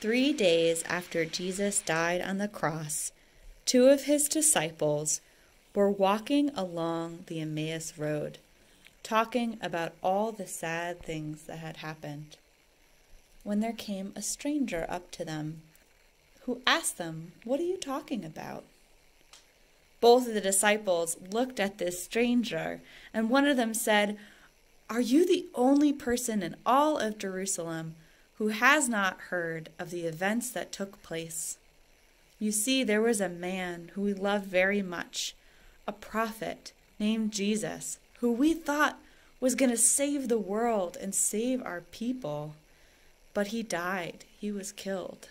Three days after Jesus died on the cross, two of his disciples were walking along the Emmaus Road, talking about all the sad things that had happened. When there came a stranger up to them, who asked them, What are you talking about? Both of the disciples looked at this stranger, and one of them said, Are you the only person in all of Jerusalem who has not heard of the events that took place? You see, there was a man who we loved very much, a prophet named Jesus, who we thought was going to save the world and save our people. But he died, he was killed.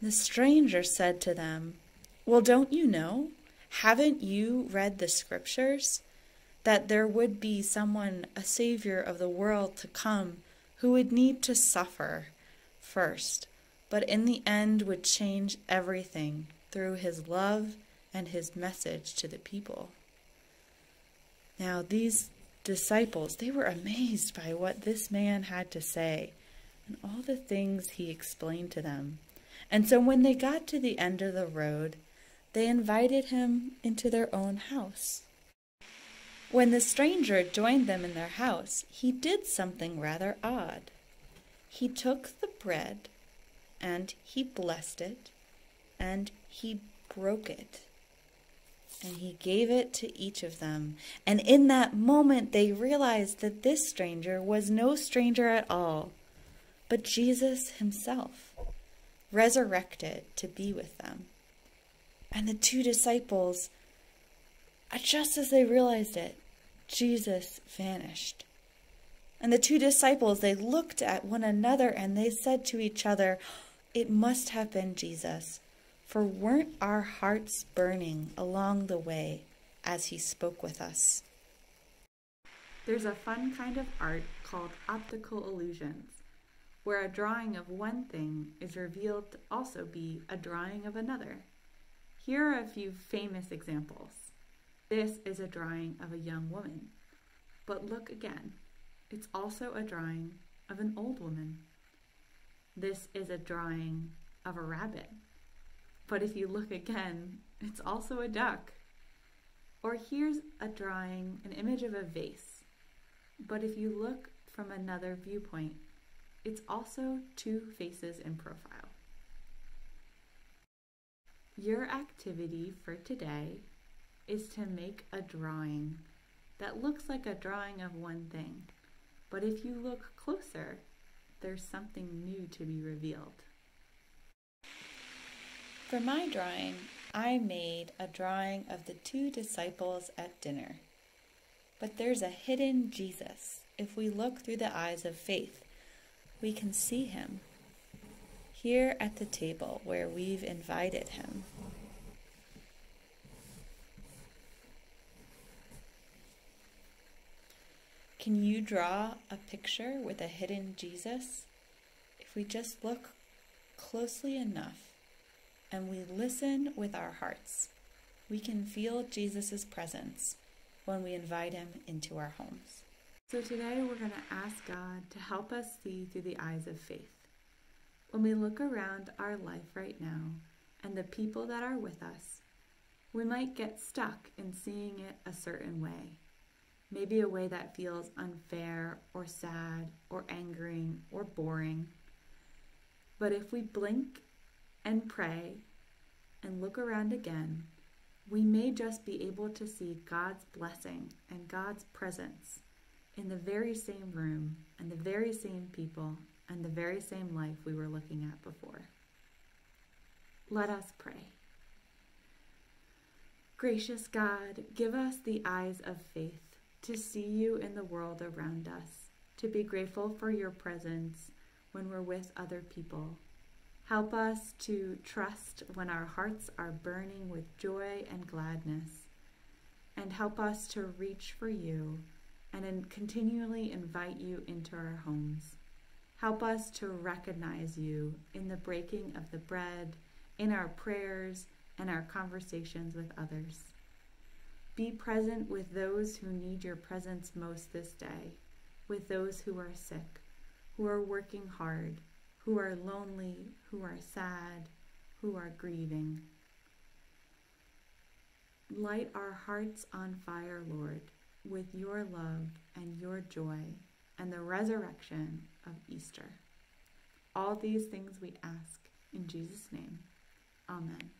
The stranger said to them, Well, don't you know? Haven't you read the scriptures? That there would be someone, a savior of the world to come, who would need to suffer first, but in the end would change everything through his love and his message to the people. Now, these disciples, they were amazed by what this man had to say and all the things he explained to them. And so when they got to the end of the road, they invited him into their own house. When the stranger joined them in their house, he did something rather odd. He took the bread and he blessed it and he broke it and he gave it to each of them. And in that moment, they realized that this stranger was no stranger at all, but Jesus himself, resurrected to be with them. And the two disciples, Uh, just as they realized it, Jesus vanished. And the two disciples, they looked at one another and they said to each other, It must have been Jesus, for weren't our hearts burning along the way as he spoke with us? There's a fun kind of art called optical illusions where a drawing of one thing is revealed to also be a drawing of another. Here are a few famous examples. This is a drawing of a young woman, but look again. It's also a drawing of an old woman. This is a drawing of a rabbit, but if you look again, it's also a duck. Or here's a drawing, an image of a vase, but if you look from another viewpoint, it's also two faces in profile. Your activity for today is to make a drawing that looks like a drawing of one thing, but if you look closer, there's something new to be revealed. For my drawing, I made a drawing of the two disciples at dinner. But there's a hidden Jesus if we look through the eyes of faith we can see him here at the table where we've invited him. Can you draw a picture with a hidden Jesus? If we just look closely enough and we listen with our hearts, we can feel Jesus' presence when we invite him into our homes. So today we're going to ask God to help us see through the eyes of faith. When we look around our life right now and the people that are with us, we might get stuck in seeing it a certain way. Maybe a way that feels unfair or sad or angering or boring. But if we blink and pray and look around again, we may just be able to see God's blessing and God's presence in the very same room and the very same people and the very same life we were looking at before. Let us pray. Gracious God, give us the eyes of faith to see you in the world around us, to be grateful for your presence when we're with other people. Help us to trust when our hearts are burning with joy and gladness, and help us to reach for you and continually invite you into our homes. Help us to recognize you in the breaking of the bread, in our prayers, and our conversations with others. Be present with those who need your presence most this day, with those who are sick, who are working hard, who are lonely, who are sad, who are grieving. Light our hearts on fire, Lord, with your love and your joy and the resurrection of Easter. All these things we ask in Jesus' name. Amen.